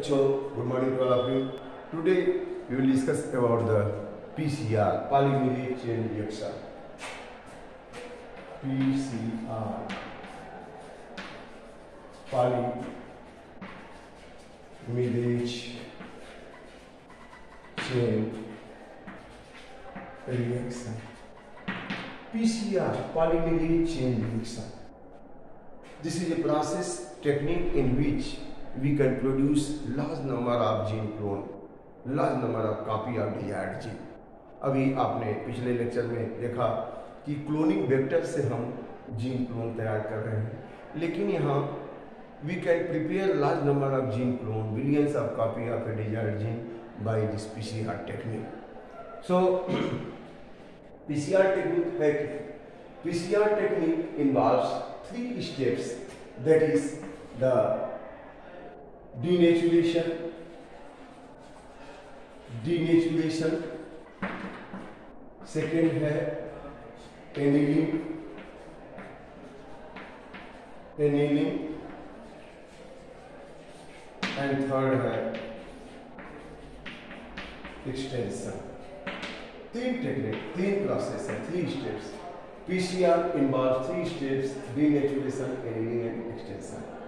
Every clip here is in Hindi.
So, good morning to all of you. Today we will discuss about the PCR, polymerase chain reaction. PCR, polymerase chain reaction. PCR, polymerase chain reaction. This is a process technique in which we can produce large number of gene clone, large number of copy of desired gene. अभी आपने पिछले लेक्चर में देखा कि क्लोनिंग वेक्टर से हम जीन क्लोन तैयार कर रहे हैं लेकिन यहाँ we can prepare large number of gene clone billions of copy of a desired gene by this PCR technique so PCR technique है कि PCR technique involves three steps that is the denaturation denaturation second है annealing annealing and third है extension तीन टेक्निक तीन प्रोसेस है three steps PCR involves three steps: denaturation, annealing and extension.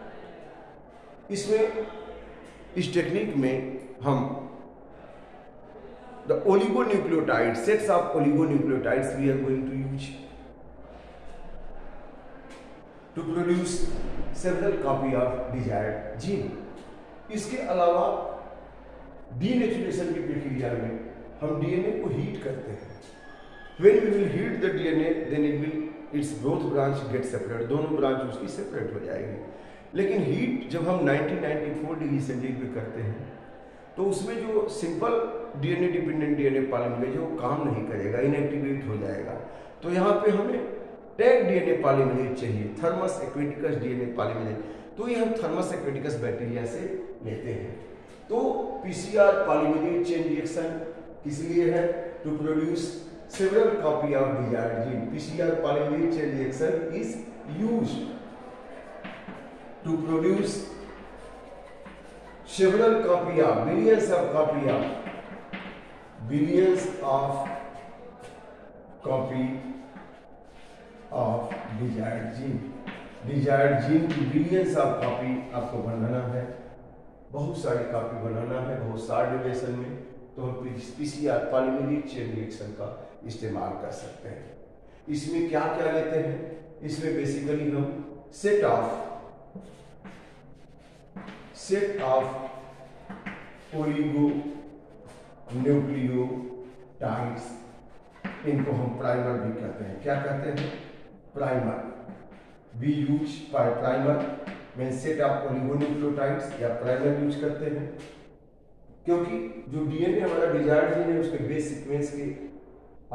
इसमें, इस टेक्निक में हम the oligonucleotide sets of oligonucleotides we are going to use to produce several copy of desired gene इसके अलावा डी नेचुरेशन की प्रक्रिया में हम डीएनए को हीट करते हैं। When you will heat the DNA then it will its growth branch get separate दोनों ब्रांच उसकी सेपरेट हो जाएगी। लेकिन हीट जब हम 1994 डिग्री सेंटीग्रेड पे करते हैं तो उसमें जो simple DNA dependent DNA polymerase है वो काम नहीं करेगा इनएक्टिवेट हो जाएगा तो यहाँ पे हमें टैग डीएनए पॉलीमरेज चाहिए थर्मस एक्वेटिकस डीएनए पॉलीमरेज तो ये हम थर्मस एक्वेटिकस बैक्टीरिया से लेते हैं तो पीसीआर पॉलीमरेज चेन रिएक्शन किस लिए है to produce several copy of desired gene. PCR polymerase chain reaction is used to produce several copy of billions of copy of billions of copy of desired gene. desired gene की billions of copy आपको बनाना है बहुत सारी कॉपी बनाना है बहुत सारे ड्यूरेशन में तो हम पीसीआर पॉलीमेरेज चेन रिएक्शन का इस्तेमाल कर सकते हैं इसमें क्या क्या लेते हैं इसमें बेसिकली हम set of set of oligo nucleotides इनको हम प्राइमर भी कहते हैं। क्या कहते हैं? Primer we use by primer में सेट ऑफ़ ओलिगोन्यूक्लियोटाइड्स या प्राइमर यूज़ करते हैं। क्योंकि जो डीएनए हमारा डिजायर्ड जीन है, उसके बेस सीक्वेंस के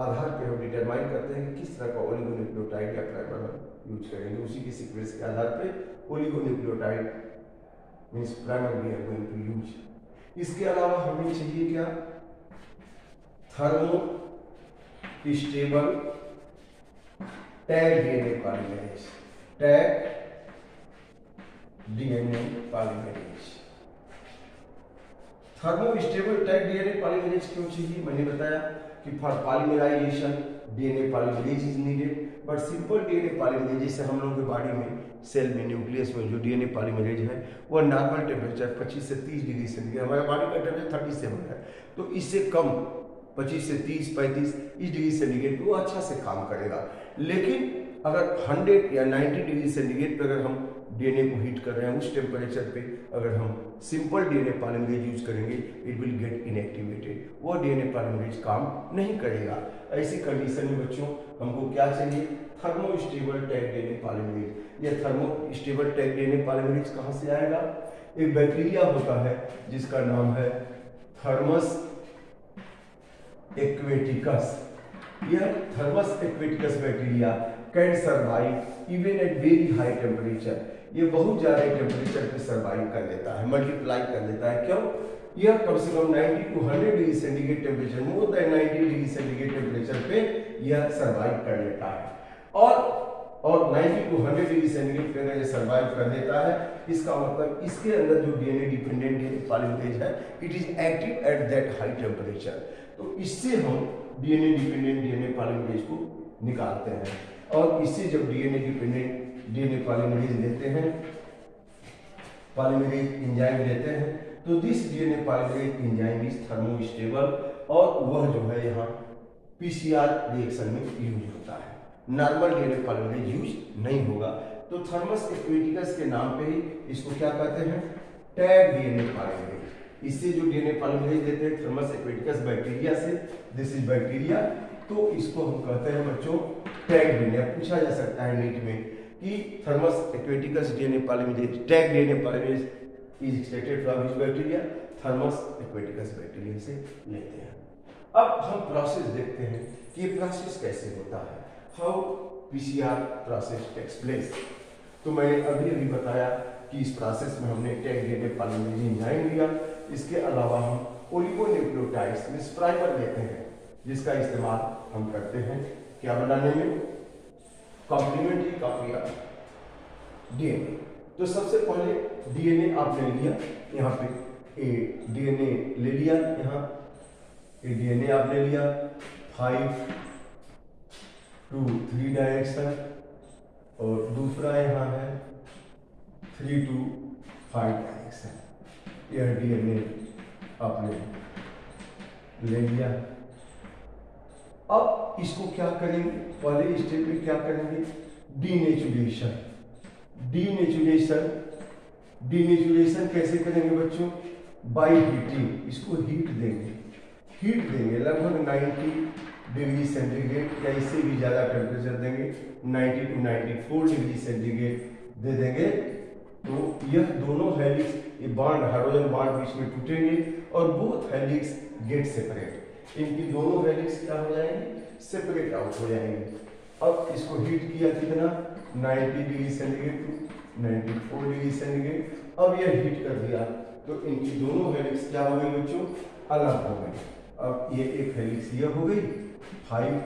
आधार पर हम डिटरमाइन करते हैं कि किस तरह का ओलिगोन्यूक्लियोटाइड या प्राइमर हम यूज़ करेंगे। उसी के सीक्वेंस के आधार पे oligonucleotide means primer we are going to use इसके अलावा हमें चाहिए क्या? Thermostable Taq DNA polymerase Taq DNA polymerase thermostable Taq DNA polymerase क्यों चाहिए? मैंने बताया कि for polymerization DNA polymerase is needed but simple DNA polymerase जैसे हम लोगों के बॉडी में सेल में न्यूक्लियस में जो डीएनए पॉलीमरेज है, वो नॉर्मल टेम्परेचर 25 से 30 डिग्री सेंटीग्रेड हमारे बॉडी का टेम्परेचर 37 है तो इससे कम 25 से 30 35 इस डिग्री सेंटीग्रेड वो अच्छा से काम करेगा। लेकिन अगर 100 या 90 डिग्री सेंटीग्रेड पर अगर हम डीएनए को हीट कर रहे हैं उस टेम्परेचर पे। अगर हम सिंपल डीएनए पॉलीमरेज यूज़ करेंगे इट विल गेट इनएक्टिवेटेड वो डीएनए पॉलीमरेज काम नहीं करेगा। ऐसी कंडीशन में बच्चों, हमको क्या चाहिए? Thermo stable tag DNA polymerase ये thermo stable tag DNA polymerase कहाँ से आएगा? एक बैक्टीरिया होता है, जिसका नाम है थर्मस एक्वेटिकस यह Thermus aquaticus bacteria can survive even at very high temperature ये बहुत ज़्यादा टेम्परेचर पे सर्वाइव कर लेता है मल्टीप्लाई कर लेता है। क्यों? यह कम से कम 90 to 100 degree centigrade temperature more than 90 degree centigrade temperature पे यह सर्वाइव कर लेता है। और और 90 टू 100 डिग्री सेंटीग्रेड पे अगर सर्वाइव कर लेता है, इसका मतलब इसके अंदर जो डीएनए डिपेंडेंट डीएनए पॉलीमरेज है it is active at that high temperature तो इससे हम डीएनए डिपेंडेंट डीएनए पॉलीमरेज को निकालते हैं। और इससे जब डीएनए डिपेंडेंट डीएनए पॉलीमरेज लेते हैं पॉलीमरेज एंजाइम लेते हैं तो this DNA polymerase enzyme is thermostable और वह जो है यहाँ पीसीआर रिएक्शन में यूज़ होता है। नॉर्मल डीएनए पॉलीमरेज यूज़ नहीं होगा। तो थर्मस एक्वेटिकस के नाम पे ही इसको क्या कहते हैं? टैग डीएनए पॉलीमरेज इससे जो डीएनए पॉलीमरेज देते हैं थर्मस एक्वेटिकस बैक्टीरिया से दिस इज़ बैक्टीरिया तो इसको हम कहते हैं बच्चों टैग डीएनए पूछा जा सकता है नीट में कि Thermus aquaticus DNA polymerase Taq DNA polymerase is extracted from his bacteria Thermus aquaticus bacteria से लेते हैं। अब हम प्रोसेस देखते हैं कि प्रोसेस कैसे होता है। How PCR process takes place तो मैंने अभी अभी बताया कि इस प्रोसेस में हमने टैग डीएनए पॉलीमरेज एंजाइम लिया। इसके अलावा हम ओलिगोन्यूक्लियोटाइड्स में प्राइमर लेते हैं, जिसका इस्तेमाल हम करते हैं। क्या बनाने में? कॉम्प्लीमेंट्री कॉपी ऑफ़ डीएनए तो सबसे पहले डीएनए आपने लिया, यहाँ पे ए डीएनए ले लिया, यहाँ। ए डीएनए आपने लिया फाइव टू थ्री डायरेक्शन और दूसरा यहाँ है थ्री टू फाइव डायरेक्शन यह डीएनए आपने ले लिया। अब इसको क्या करेंगे? पहले स्टेप में क्या करेंगे? डीनेचुरेशन डीनेचुरेशन डीनेचुरेशन कैसे करेंगे बच्चों? बाई हीटिंग इसको हीट देंगे. हीट देंगे. लगभग 90 डिग्री सेंटीग्रेड या इससे भी ज़्यादा टेम्परेचर देंगे. 90 टू 94 डिग्री सेंटीग्रेड दे देंगे. तो यह दोनों हेलिक्स ये बाड हाइड्रोजन बाड बीच में टूटेंगे और बोथ हेलिक्स गेट सेपरेट इनकी दोनों हेलिक्स क्या हो जाएँगे? सेपरेट आउट हो जाएँगे। अब इसको हीट किया कितना? 90 degree centigrade to 94 degree centigrade अब यह हीट कर दिया। तो इनकी दोनों हेलिक्स क्या हो गई बच्चों? अलग हो गई। अब ये एक हेलिक्स ये हो गई। फाइव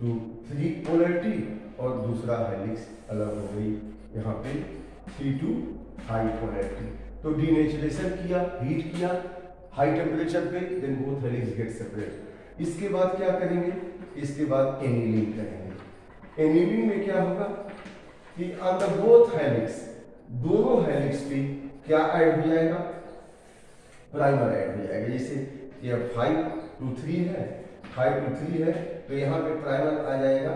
टू थ्री पोलरिटी और दूसरा हेलिक्स अलग हो गई। यहाँ पे थ्री टू फाइव पोलरिटी तो डीनेचुरेशन किया हीट किया। हाई टेम्परेचर पे then both helix get separate इसके बाद क्या करेंगे? इसके बाद एनिलिंग करेंगे. एनिलिंग में क्या होगा? कि ऑन द बोथ हेलिक्स दोनों हेलिक्स पे क्या ऐड हो जाएगा? प्राइमर ऐड हो जाएगा. जैसे ये फाइव टू थ्री है फाइव टू थ्री है तो यहाँ पे प्राइमर आ जाएगा.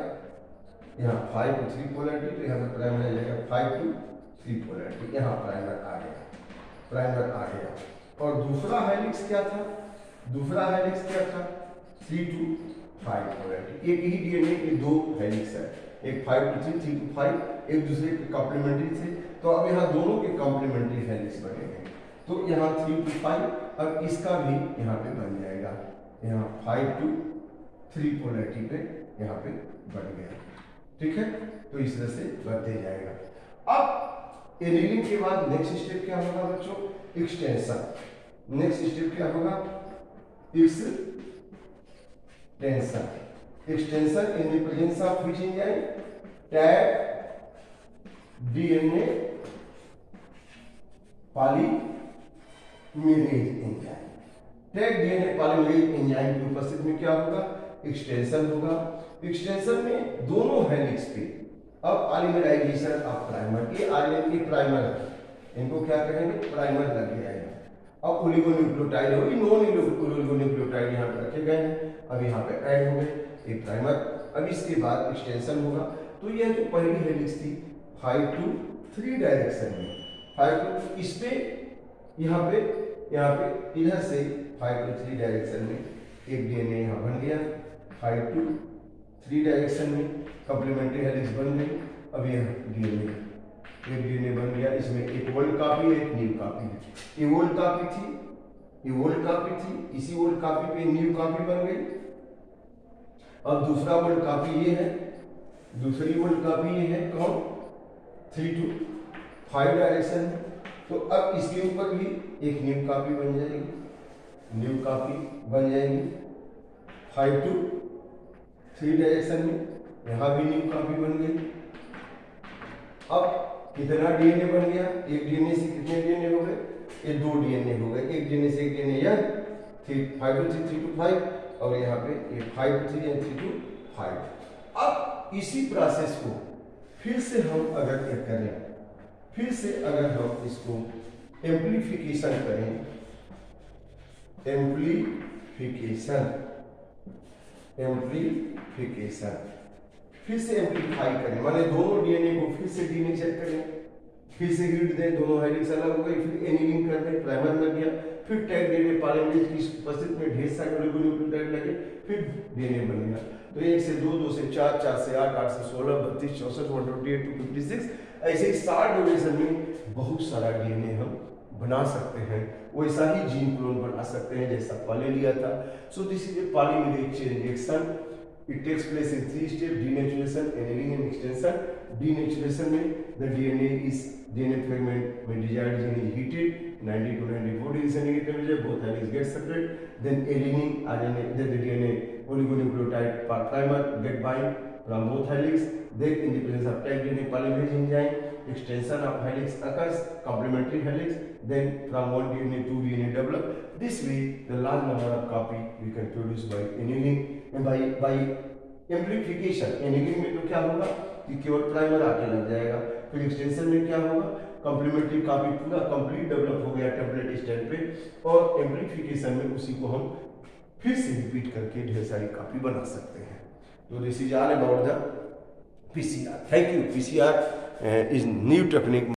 यहाँ फाइव टू थ्री पोलरिटी तो यहाँ पे प्राइमर आ जाएगा. फाइव टू थ्री पोलरिटी यहाँ प्राइमर आ गया. प्राइमर आ गया. और दूसरा हेलिक्स क्या था? दूसरा हेलिक्स क्या था? थ्री टू फाइव एक ही डीएनए के दो हेलिक्स है। एक five to three three to five, एक दूसरे के कॉम्प्लीमेंट्री थे। तो अब यहाँ दोनों के कॉम्प्लीमेंट्री हेलिक्स बनेंगे तो यहाँ थ्री टू फाइव, अब इसका भी यहाँ पे बन जाएगा। यहाँ फाइव टू थ्री पोलरिटी पे यहाँ पे बन गया। ठीक है? तो इस तरह से बढ़ते जाएगा। एनिलिंग के बाद नेक्स्ट स्टेप क्या होगा बच्चों? एक्सटेंशन नेक्स्ट स्टेप क्या होगा? Extension extension in the presence of which enzyme Taq DNA polymerase enzyme Taq DNA polymerase enzyme की उपस्थिति में क्या होगा? एक्सटेंशन होगा. एक्सटेंशन में दोनों हेलिक्स पे अब पॉलीमराइजेशन ऑफ़ प्राइमर, ये आरएनए के प्राइमर इनको क्या कहेंगे? प्राइमर लग जाएगा अब ओलिगोन्यूक्लियोटाइड होगी नॉन ओलिगोन्यूक्लियोटाइड यहाँ पे रखे गए हैं। अब यहाँ पे ऐड हो गए एक प्राइमर अब इसके बाद एक्सटेंशन होगा। तो यह जो पहली हेलिक्स थी फाइव टू थ्री डायरेक्शन में। फाइव टू इस पे, यहाँ पे यहाँ पे, इधर से फाइव टू थ्री डायरेक्शन में एक डीएनए यहाँ बन गया। फाइव टू थ्री डायरेक्शन में। कम्प्लीमेंट्री हेलिक्स बन गई अब यह डीएनए एक डीएनए बन गया। इसमें एक ओल्ड कॉपी है एक न्यू कॉपी है। ये ओल्ड कॉपी थी ये ओल्ड कॉपी थी, इसी ओल्ड कॉपी पे न्यू कॉपी बन गई। अब दूसरा वर्ल्ड कॉपी ये है, दूसरी वर्ल्ड कॉपी ये है कौन? थ्री टू फाइव डायरेक्शन तो अब इसके ऊपर भी एक न्यू कॉपी बन जाएगी। न्यू कॉपी बन जाएगी। फाइव टू थ्री डायरेक्शन में। यहाँ भी न्यू कॉपी बन गई। अब कितना डीएनए बन गया? एक डीएनए से कितने डीएनए हो गए? ये दो डीएनए हो गए। एक डीएनए से एक डीएनए यह three five to three three to five और यहाँ पे ये five to three three to five अब इसी प्रोसेस को फिर से हम अगर क्या करें, फिर से अगर हम इसको एम्पलीफिकेशन करें एम्पलीफिकेशन एम्पलीफिकेशन फिर से एम्पलीफाई करें। माने दोनों डीएनए को फिर से डीनेचर करें। फिर से हीट दें, दोनों हेलिक्स अलग हो गए, फिर एनिलिंग कर दें प्राइमर में गया। फिर टैग दे दें पॉलीमरेज की उपस्थिति में ढेर सारे ओलिगोन्यूक्लियोटाइड लगे, फिर डीएनए बन गया। तो एक से दो दो से चार चार से आठ आठ से सोलह, बत्तीस, चौसठ one twenty eight two fifty six ऐसे ही साठ ड्यूरेशन में बहुत सारा डीएनए हम बना सकते हैं। वैसा ही जीन क्लोन बना सकते हैं जैसा पहले लिया था। So this is a polymerase chain reaction it takes place in three step denaturation annealing and extension denaturation में the DNA is DNA fragment when desired gene is heated 90 to 94 degrees centigrade temperature both helix get separate then aligning RNA then the DNA oligonucleotide primer get bind from both helix then in the presence of tag DNA polymerase enzyme extension of helix occurs complementary helix then from one DNA two DNA develop this way the large number of copy we can produce by annealing by amplification में तो क्या होगा? कि केवल प्राइमर आके लग जाएगा। फिर एक्सटेंशन में क्या होगा? कॉम्प्लीमेंट्री काफ़ी पूरा कंप्लीट डेवलप हो गया टेम्पलेट स्टैंड पे। और एम्प्लीफिकेशन में उसी को हम फिर से रिपीट करके ढेर सारी कापी बना सकते हैं। तो this is all about the PCR thank you PCR is new technique